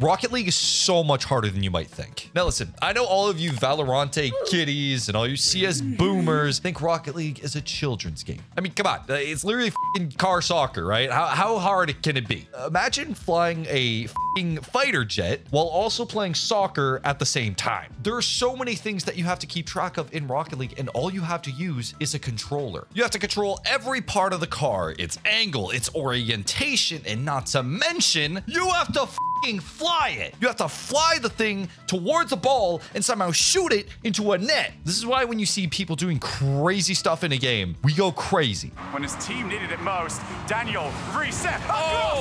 Rocket League is so much harder than you might think. Now listen, I know all of you Valorant kiddies and all you CS boomers think Rocket League is a children's game. I mean, come on. uh, It's literally car soccer, right? How, how hard can it be? Imagine flying a fighter jet while also playing soccer at the same time. There are so many things that you have to keep track of in Rocket League, and all you have to use is a controller. You have to control every part of the car, its angle, its orientation, and not to mention, you have to fly it. You have to fly the thing towards the ball and somehow shoot it into a net. This is why when you see people doing crazy stuff in a game, we go crazy. When his team needed it most, Daniel reset. Oh!